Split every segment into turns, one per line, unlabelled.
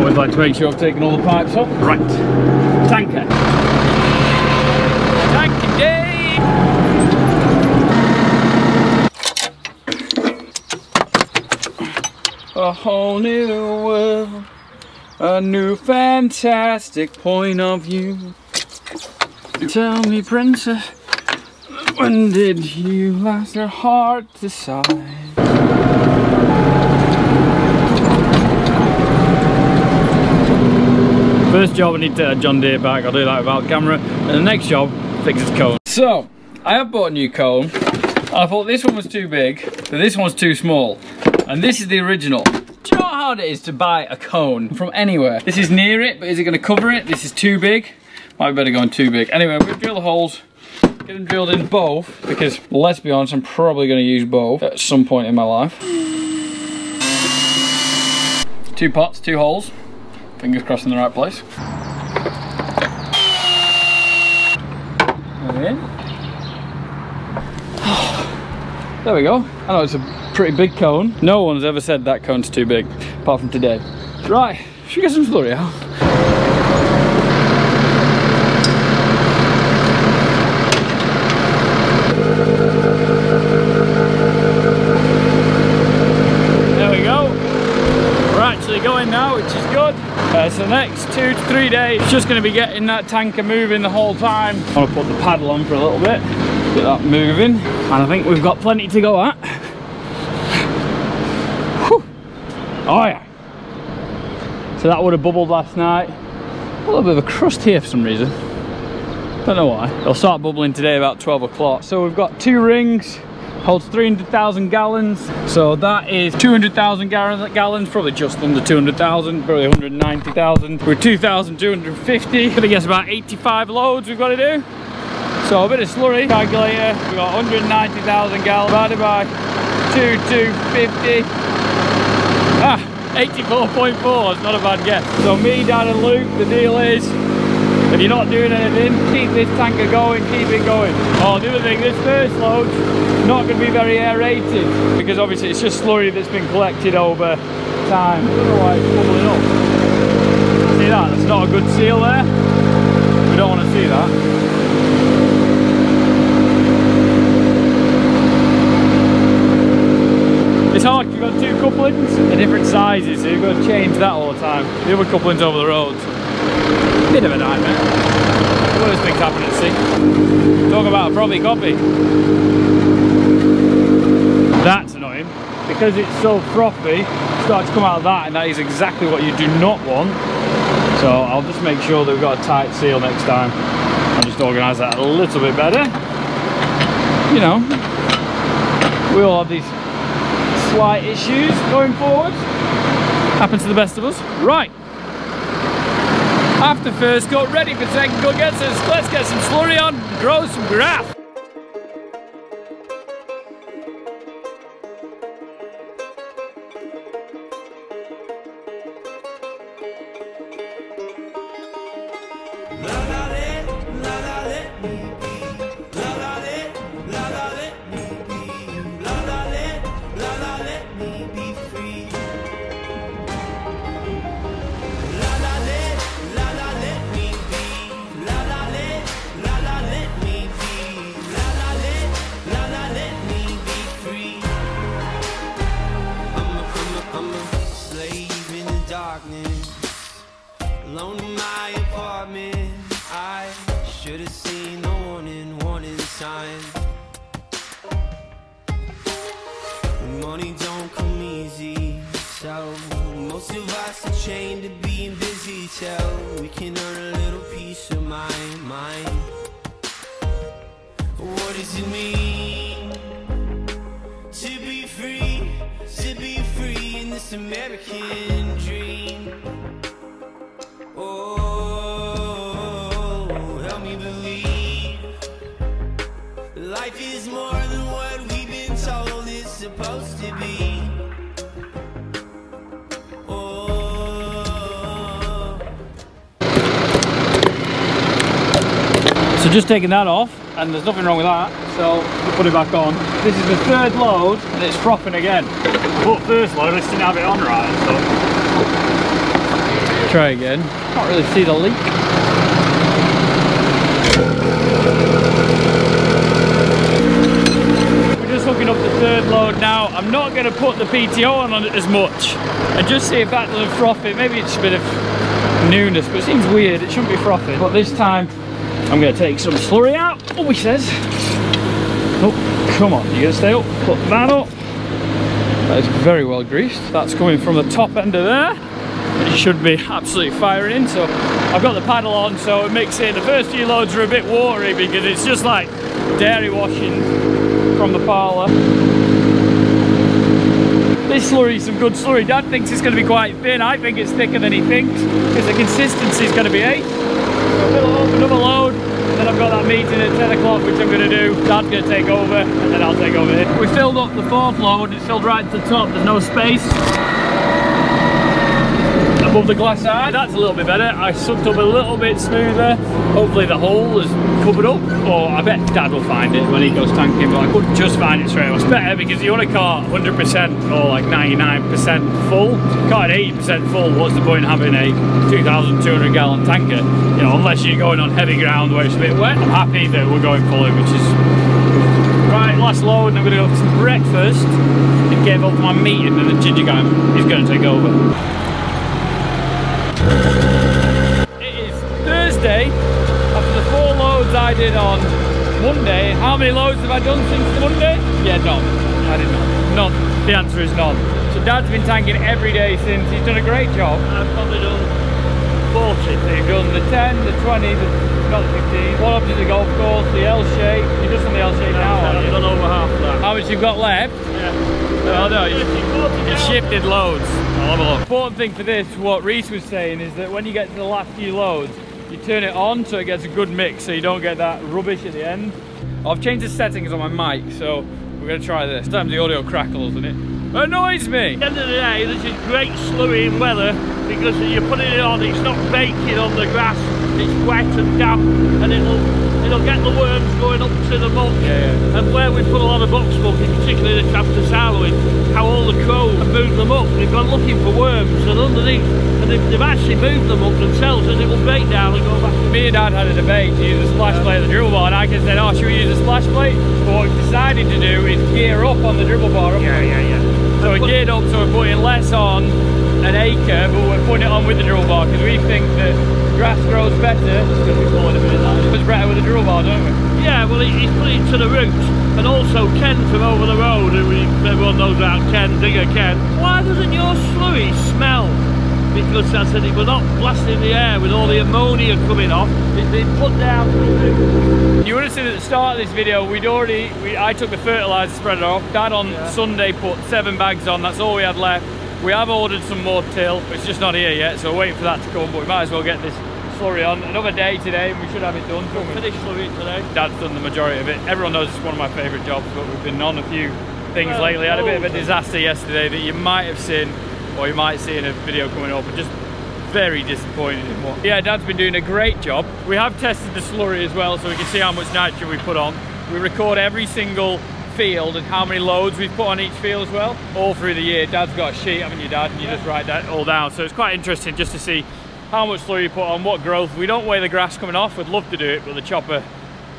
Always like to make sure I've taken all the pipes off. Right, tanker. Tanker day! A whole new world, a new fantastic point of view. Tell me, princess, when did you last your heart decide? First job I need to uh, John Deere back, I'll do that without camera. And the next job, fix his cone. So, I have bought a new cone. I thought this one was too big, but this one's too small. And this is the original. Do you know how hard it is to buy a cone from anywhere? This is near it, but is it gonna cover it? This is too big. Might be better going too big. Anyway, we're gonna drill the holes, get them drilled in both, because let's be honest, I'm probably gonna use both at some point in my life. Two pots, two holes. Fingers crossed in the right place. There we go. I know it's a pretty big cone. No one's ever said that cone's too big, apart from today. Right, should get some slurry out we go. We're actually now, which is good. Uh, so the next two to three days, just going to be getting that tanker moving the whole time. I'm going to put the paddle on for a little bit, get that moving. And I think we've got plenty to go at. Whew. Oh yeah. So that would have bubbled last night. A little bit of a crust here for some reason. Don't know why. It'll start bubbling today about 12 o'clock. So we've got two rings, holds 300,000 gallons. So that is 200,000 gallons, probably just under 200,000, probably 190,000. We're 2,250. Gonna guess about 85 loads we've got to do. So a bit of slurry calculator. We've got 190,000 gallons divided by 2,250. Ah, 84.4, it's not a bad guess. So me, Dad and Luke, the deal is, if you're not doing anything, keep this tanker going, keep it going. Oh, the other thing, this first load's not going to be very aerated, because obviously it's just slurry that's been collected over time. Why it's bubbling up. See that? That's not a good seal there. We don't want to see that. It's hard, you've got two couplings, they're different sizes, so you've got to change that all the time. The other coupling's over the roads. Bit of a nightmare. Things happen at sea. Talk about a frothy copy. That's annoying. Because it's so frothy, it starts to come out of that, and that is exactly what you do not want. So I'll just make sure that we've got a tight seal next time. I'll just organise that a little bit better. You know, we all have these slight issues going forward. Happens to the best of us. Right. After first got ready for second go get some, let's get some slurry on, grow some grass.
This American dream. Oh, help me believe life is more than what we've been told it's supposed to be. Oh.
So just taking that off, and there's nothing wrong with that. So we'll put it back on. This is the third load, and it's frothing again. But first load, I just didn't have it on right. So try again. Can't really see the leak. We're just hooking up the third load now. I'm not going to put the PTO on, on it as much and just see if that doesn't froth it. Maybe it's a bit of newness, but it seems weird. It shouldn't be frothing. But this time, I'm going to take some slurry out. Oh, he says. Oh, come on. You're going to stay up. Put that up. That is very well greased. That's coming from the top end of there. It should be absolutely firing in. So I've got the paddle on, so it makes it, the first few loads are a bit watery because it's just like dairy washing from the parlour. This slurry is some good slurry. Dad thinks it's going to be quite thin. I think it's thicker than he thinks because the consistency is going to be eight. So fill up another load I've got that meeting at 10 o'clock which I'm going to do. Dad's going to take over and then I'll take over here. We filled up the fourth load. It's filled right to the top. There's no space above the glass eye. That's a little bit better. I sucked up a little bit smoother. Hopefully the hole is covered up, or I bet Dad will find it when he goes tanking, but I couldn't just find it straight away. It's better because you want a car 100% or like 99% full. Car at 80% full, what's the point in having a 2,200 gallon tanker? You know, unless you're going on heavy ground where it's a bit wet. I'm happy that we're going full in, which is Right, last load, and I'm going to go for some breakfast and get involved in my meeting, and the ginger guy is going to take over. It is Thursday after the four loads I did on Monday. How many loads have I done since Monday? Yeah, none. I did not. None. The answer is none. So Dad's been tanking every day since. He's done a great job.
I've probably done 40.
So you've done the 10, the 20, the, not the 15. One up to the golf course, the L shape. You're just on the L shape now,
I've
you?
done over half of that.
How much you've got left?
Yeah.
Oh no, you,
30, 40
you shifted loads. I'll have a look. Important thing for this, what Reese was saying, is that when you get to the last few loads, you turn it on so it gets a good mix, so you don't get that rubbish at the end. I've changed the settings on my mic, so we're gonna try this. Sometimes the audio crackles and it annoys me.
At the end of the day, this is great slurrying weather because you're putting it on, it's not baking on the grass, it's wet and damp and it'll it'll get the worms going up to the muck.
Yeah, yeah.
And where we put a lot of box muck, in particular this after Halloween, how all the crows have moved them up. They've gone looking for worms and underneath, and they've, they've actually moved them up themselves and it will break down and go back.
Me and Dad had a debate to use a splash plate of the dribble bar, and I said, oh, should we use a splash plate? But what we've decided to do is gear up on the dribble bar.
Yeah, yeah, yeah.
So we're geared up, so we're putting less on acre, but we're putting it on with the dribble bar because we think that grass grows better. It's going to be pulling a bit of that. It's better with the dribble bar, don't we?
Yeah, well, he's put it to the roots. And also Ken from over the road, who everyone knows about Ken, Digger Ken. Why doesn't your slurry smell? Because I said it was not blasting the air with all the ammonia coming off. It's been put down to the roots.
You would have seen at the start of this video, we'd already, we, I took the fertiliser spreader off. Dad on Sunday put seven bags on, that's all we had left. We have ordered some more till, but it's just not here yet, so we're waiting for that to come, but we might as well get this slurry on. Another day today, and we should have it done. shouldn't we?
Finished slurry today.
Dad's done the majority of it. Everyone knows it's one of my favourite jobs, but we've been on a few things
Well,
lately. had a bit of a disaster yesterday that you might have seen, or you might see in a video coming up, and just very disappointed in what. Yeah, Dad's been doing a great job. We have tested the slurry as well, so we can see how much nitrogen we put on. We record every single field and how many loads we've put on each field as well, all through the year. Dad's got a sheet, haven't you, Dad? And you just write that all down. So it's quite interesting just to see how much slurry you put on, what growth. We don't weigh the grass coming off. We'd love to do it, but the chopper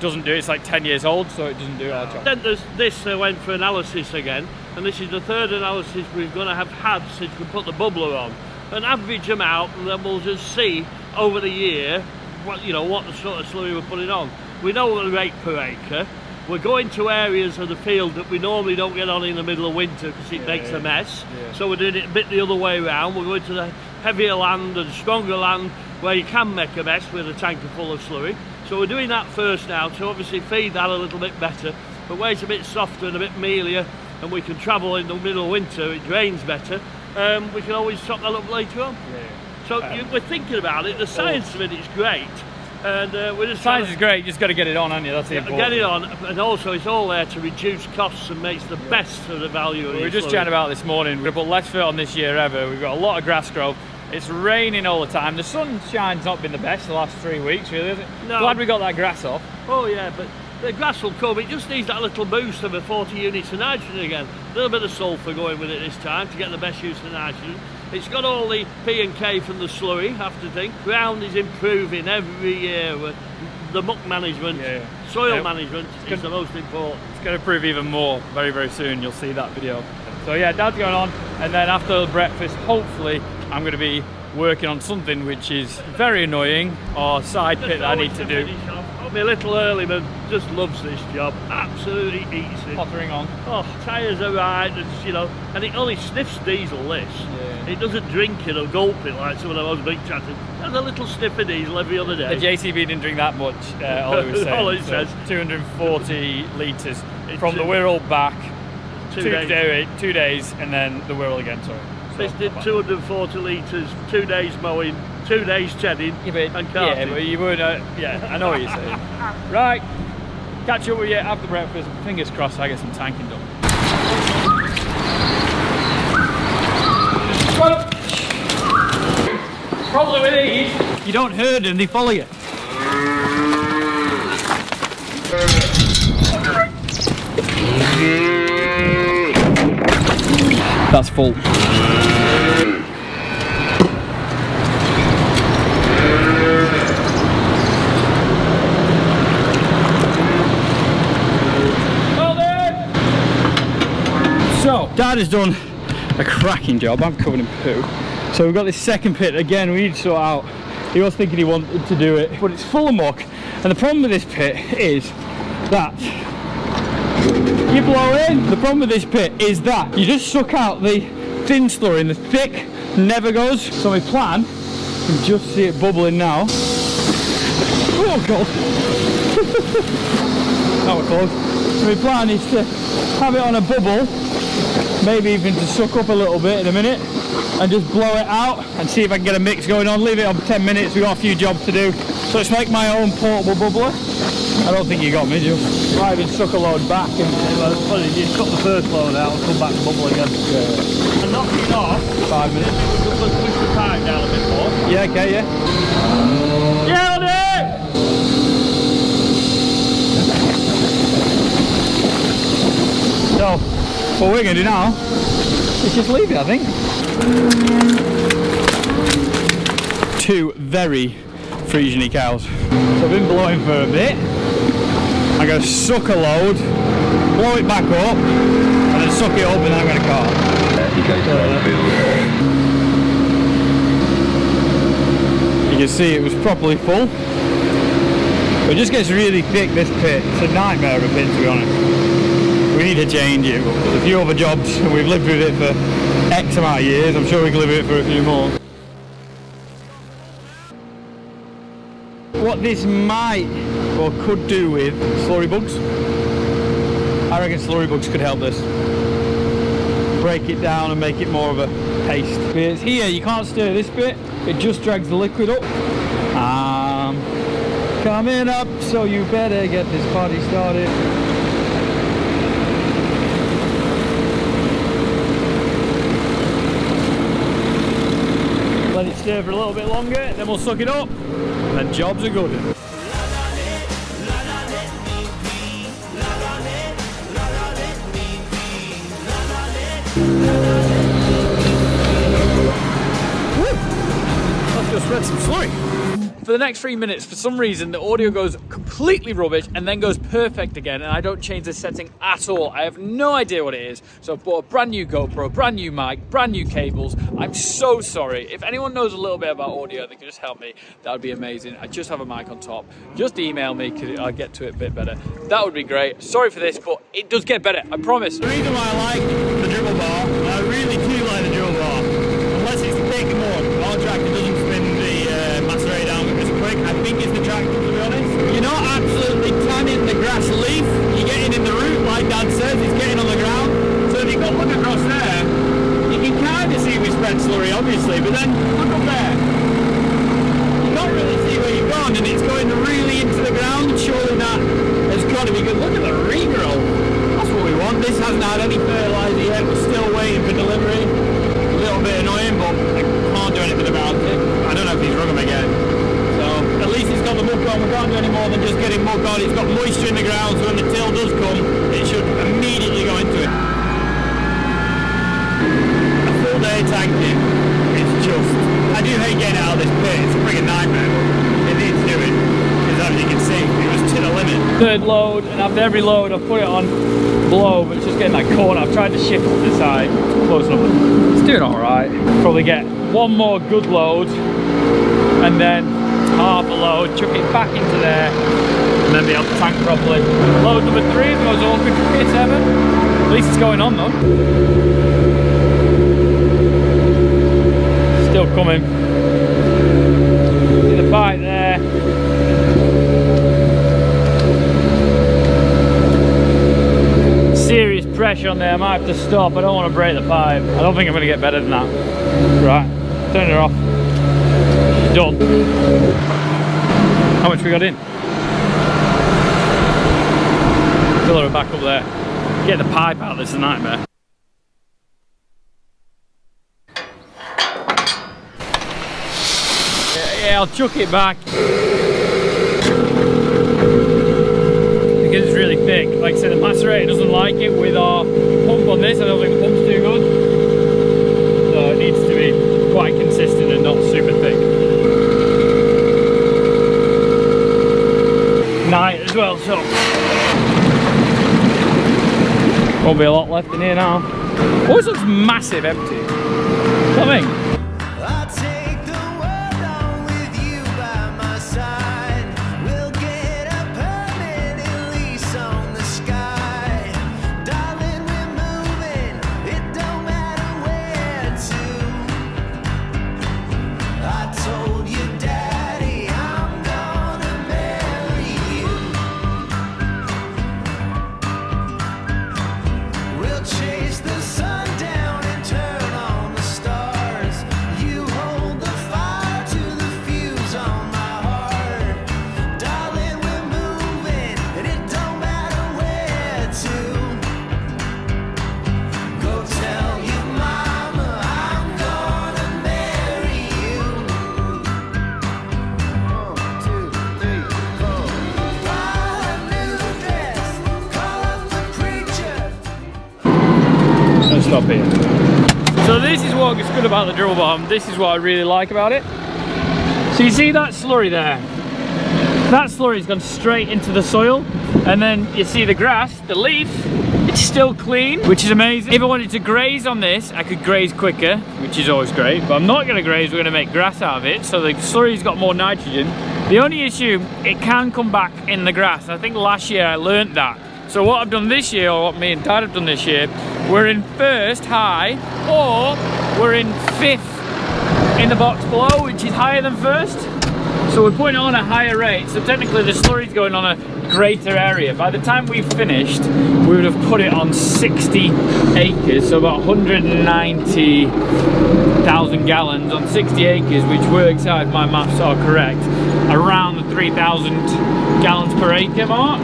doesn't do it. It's like 10 years old, so it doesn't do it. Our chopper.
Then there's this uh, went for analysis again, and this is the third analysis we're going to have had since we put the bubbler on. And average them out, and then we'll just see over the year what you know what the sort of slurry we're putting on. We know the rate per acre. We're going to areas of the field that we normally don't get on in the middle of winter because it makes a mess.
yeah.
So we're doing it a bit the other way around. We're going to the heavier land and stronger land where you can make a mess with a tanker full of slurry. So we're doing that first now to obviously feed that a little bit better. But where it's a bit softer and a bit mealier and we can travel in the middle of winter, it drains better, um, we can always chop that up later on. So you, we're thinking about it. The science of it is great. And uh, we're just
Science is great, you just got to get it on, haven't you? That's the
get it on. And also it's all there to reduce costs and makes the best of the value of
We were just
slurry.
chatting about this morning. We're gonna put less fert on this year ever. We've got a lot of grass growth. It's raining all the time. The sunshine's not been the best the last three weeks, really. Is it?
No.
Glad we got that grass off.
Oh yeah, but the grass will come. It just needs that little boost of a 40 units of nitrogen again. A little bit of sulphur going with it this time to get the best use of nitrogen. It's got all the P and K from the slurry, have to think. Ground is improving every year. with The muck management,
Yeah, yeah.
soil
Yeah.
management is
good.
the most important.
It's going to prove even more very, very soon. You'll see that video. So yeah, Dad's going on, and then after breakfast, hopefully, I'm going to be working on something which is very annoying or side pit that I need to do.
Off. a little earlyman just loves this job. Absolutely eats it.
Pottering on.
Oh, tyres are right, and, you know, and it only sniffs diesel this.
Yeah.
It doesn't drink it or gulp it like some of those big tractors. There's a little sniff of diesel every other day.
The JCB didn't drink that much, uh, all he was saying.
All he
So,
says.
240 litres
It's
from the
two-
Wirral back,
two,
two,
days.
day- two days, and then the Wirral again, sorry. So,
This did 240 litres, two days mowing, two days shedding
Yeah, but,
and
yeah,
carting.
but you would, uh, yeah, I know what you're saying. right, catch up with you after breakfast. Fingers crossed I get some tanking done. These, you don't herd them, they follow you. That's full. So, Dad has done a cracking job. I'm covered in poo. So we've got this second pit again. We need to sort out. He was thinking he wanted to do it, but it's full of muck. And the problem with this pit is that you blow in. The problem with this pit is that you just suck out the thin slurry and the thick never goes. So my plan, you can just see it bubbling now. Oh god. That was close. So my plan is to have it on a bubble, maybe even to suck up a little bit in a minute, and just blow it out and see if I can get a mix going on. Leave it on for 10 minutes, we've got a few jobs to do. So it's like my own portable bubbler. I don't think you got me, just might even suck a load back. And,
Well, it's funny, you cut the first load out and come back and bubble again. And knock it off,
Five minutes.
just push the pipe down a bit more.
Yeah, okay, yeah. Yeah, on it! So, what we're going to do now is just leave it, I think. Two very Friesian cows. So I've been blowing for a bit. I'm going to suck a load, blow it back up, and then suck it up, and then I'm going to cart. You can see it was properly full. But it just gets really thick this pit. It's a nightmare of a pit to be honest. We need to change it. but There's a few other jobs and we've lived with it for X amount of years. I'm sure we can live with it for a few more. What this might or could do with slurry bugs. I reckon slurry bugs could help this. Break it down and make it more of a paste. But it's here, you can't stir this bit. It just drags the liquid up. Um, coming up, so you better get this party started. Stir for a little bit longer, then we'll suck it up, and jobs are good. For the next three minutes, for some reason, the audio goes completely rubbish and then goes perfect again, and I don't change the setting at all. I have no idea what it is. So I've bought a brand new GoPro, brand new mic, brand new cables. I'm so sorry. If anyone knows a little bit about audio, they can just help me. That would be amazing. I just have a mic on top. Just email me because I'll get to it a bit better. That would be great. Sorry for this, but it does get better. I promise. The reason why I like the dribble bar, and I really do like the dribble bar, unless it's thick more, our tractor doesn't spin the uh, macerator down as quick. I think it's the tractor, to be honest. You're not absolutely tanning the grass leaf. You're getting in the root, like Dad says. It's getting on the ground. So if you got look across there, you can kind of see we spread slurry, obviously. But then look up there. You can't really see where you've gone, and it's going really into the ground. Surely that has got to be good. Look at the regrow. That's what we want. This hasn't had any fertilizer yet. We're still waiting for delivery. A little bit annoying, but I can't do anything about it. I don't know if he's rung him again. So at least it's got the muck on, we can't do any more than just getting muck on. It's got moisture in the ground, so when the till does come, it should immediately go into it. A full day tanking is just, I do hate getting out of this pit, it's a friggin' nightmare, but it needs doing, because as you can see, it was to the limit. Third load, and after every load I've put it on blow, but it's just getting that corner. I've tried to shift to the side, close enough. It's doing alright. Probably get one more good load, and then half a load, chuck it back into there, and then be able to tank properly. Load number three, the most awkward pit ever. At least it's going on though. Still coming. See the pipe there. Serious pressure on there. I might have to stop. I don't want to break the pipe. I don't think I'm going to get better than that. Right, turn it off. Done. How much we got in? Fill her back up there. Get the pipe out, this is a nightmare. Yeah, I'll chuck it back. Because it's really thick. Like I said, the macerator doesn't like it with our pump on this. I don't think the pump's too good. So it needs to be quite consistent and not super thick. Night as well, so won't be a lot left in here now. Oh, Always looks massive empty.
I'll
about the drill bomb. This is what I really like about it. So you see that slurry there? That slurry's gone straight into the soil. And then you see the grass, the leaf, it's still clean, which is amazing. If I wanted to graze on this, I could graze quicker, which is always great. But I'm not gonna graze, we're gonna make grass out of it. So the slurry's got more nitrogen. The only issue, it can come back in the grass. I think last year I learnt that. So what I've done this year, or what me and Dad have done this year, we're in first high, or we're in fifth in the box below, which is higher than first. So we're putting on a higher rate. So technically the slurry's going on a greater area. By the time we've finished, we would have put it on 60 acres, so about 190,000 gallons on 60 acres, which works out, if my maths are correct, around the 3,000 gallons per acre mark,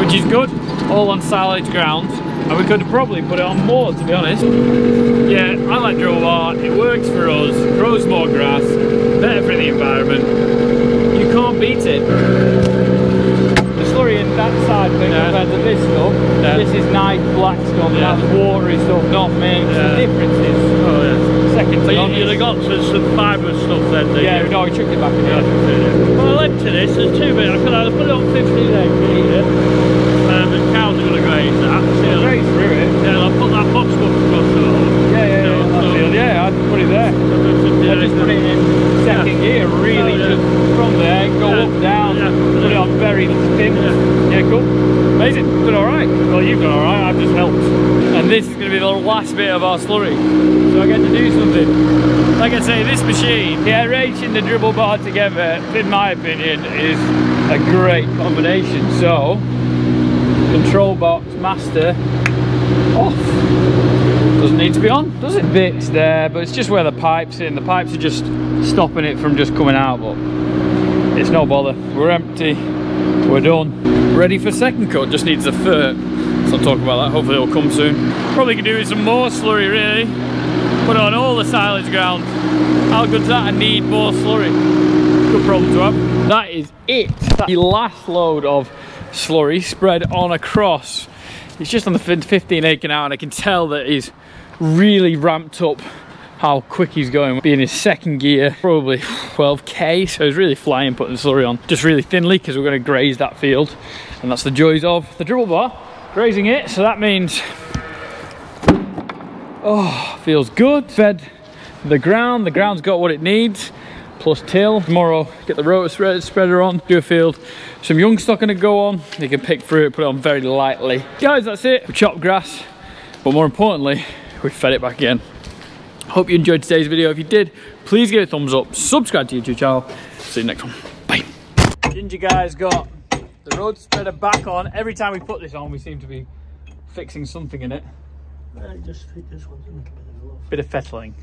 which is good, all on silage ground. And we could probably put it on more, to be honest. Yeah, I like dribble bar. It works for us, grows more grass, better for the environment. You can't beat it. The slurry in that side thing
Yeah.
compared to this stuff,
Yeah.
this is nice black stuff,
Yeah.
that's watery stuff, not mixed.
Yeah.
The difference is
Oh yeah.
second
So
to
you, you'd have got some, some fibrous stuff then,
Yeah,
you?
no, we chucked it back in
Yeah,
there.
Well, I'll empty this. There's two bits. I could either put it on 15 acres here, um, and cows are going to graze that. See, I'll-
Straight through it.
Yeah, and I'll put that box up across the road.
Yeah, yeah, yeah.
So-
that's
so-
it. Yeah, I'd put it there. I just put it in second gear, really
Oh, yeah.
just from there, go
Yeah.
up, down,
Yeah.
put it on very thin.
Yeah.
Yeah, cool. Amazing. Done alright. Well, you've done alright, I've just helped. And this is going to be the slurry. So I get to do something. Like I say, this machine, the aeration, the dribble bar together, in my opinion, is a great combination. So, control box, master, off. Doesn't need to be on, does it? Bits there, but it's just where the pipe's in. The pipes are just stopping it from just coming out, but it's no bother. We're empty, we're done. Ready for second cut, just needs a fert. So I'll talk about that, hopefully it'll come soon. Probably could do with some more slurry really. Put on all the silage ground. How good's that? I need more slurry. Good problem to have. that is it. The last load of slurry spread on across. He's just on the 15 acre now and I can tell that he's really ramped up how quick he's going. Being his second gear, probably 12k, so he's really flying putting the slurry on. Just really thinly because we're going to graze that field. And that's the joys of the dribble bar, grazing it. So that means, oh, feels good. Fed the ground, the ground's got what it needs plus till. Tomorrow, get the rotor spreader on, do a field. Some young stock gonna go on. You can pick through it, put it on very lightly. Guys, that's it. We chopped grass, but more importantly, we fed it back again. Hope you enjoyed today's video. If you did, please give it a thumbs up, subscribe to YouTube channel. See you next one. Bye. Ginger guy's got the road spreader back on. Every time we put this on, we seem to be fixing something in it.
I just think this one's a little bit of a
Bit of fettling.